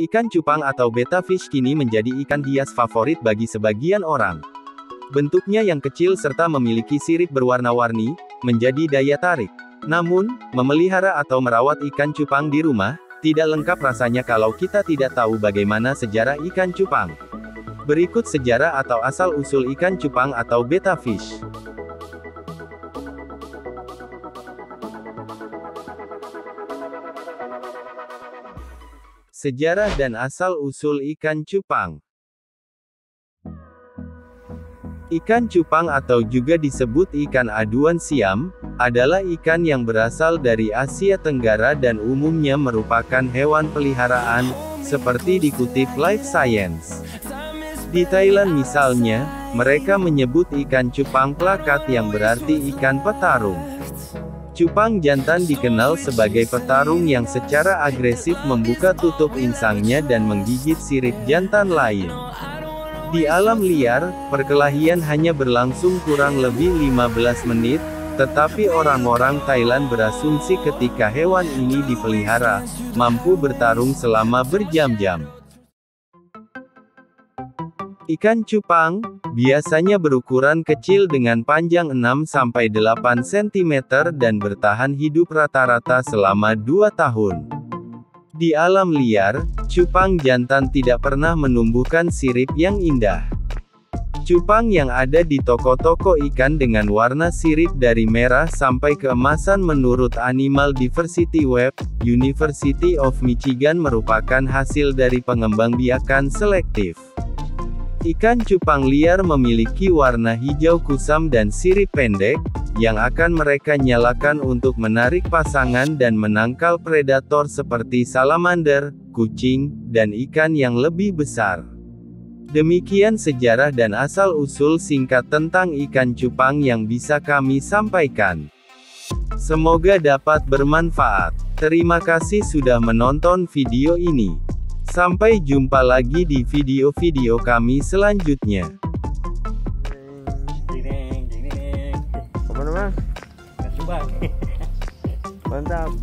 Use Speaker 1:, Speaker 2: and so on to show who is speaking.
Speaker 1: Ikan cupang atau betta fish kini menjadi ikan hias favorit bagi sebagian orang. Bentuknya yang kecil serta memiliki sirip berwarna-warni, menjadi daya tarik. Namun, memelihara atau merawat ikan cupang di rumah, tidak lengkap rasanya kalau kita tidak tahu bagaimana sejarah ikan cupang. Berikut sejarah atau asal-usul ikan cupang atau betta fish. Sejarah dan asal-usul ikan cupang Ikan cupang atau juga disebut ikan aduan siam, adalah ikan yang berasal dari Asia Tenggara dan umumnya merupakan hewan peliharaan, seperti dikutip Life Science. Di Thailand misalnya, mereka menyebut ikan cupang plakat yang berarti ikan petarung. Cupang jantan dikenal sebagai petarung yang secara agresif membuka tutup insangnya dan menggigit sirip jantan lain. Di alam liar, perkelahian hanya berlangsung kurang lebih 15 menit, tetapi orang-orang Thailand berasumsi ketika hewan ini dipelihara, mampu bertarung selama berjam-jam. Ikan cupang, Biasanya berukuran kecil dengan panjang 6-8 cm dan bertahan hidup rata-rata selama 2 tahun. Di alam liar, cupang jantan tidak pernah menumbuhkan sirip yang indah. Cupang yang ada di toko-toko ikan dengan warna sirip dari merah sampai keemasan menurut Animal Diversity Web, University of Michigan merupakan hasil dari pengembangbiakan selektif. Ikan cupang liar memiliki warna hijau kusam dan sirip pendek, yang akan mereka nyalakan untuk menarik pasangan dan menangkal predator seperti salamander, kucing, dan ikan yang lebih besar. Demikian sejarah dan asal-usul singkat tentang ikan cupang yang bisa kami sampaikan. Semoga dapat bermanfaat. Terima kasih sudah menonton video ini. Sampai jumpa lagi di video-video kami selanjutnya.
Speaker 2: Mantap.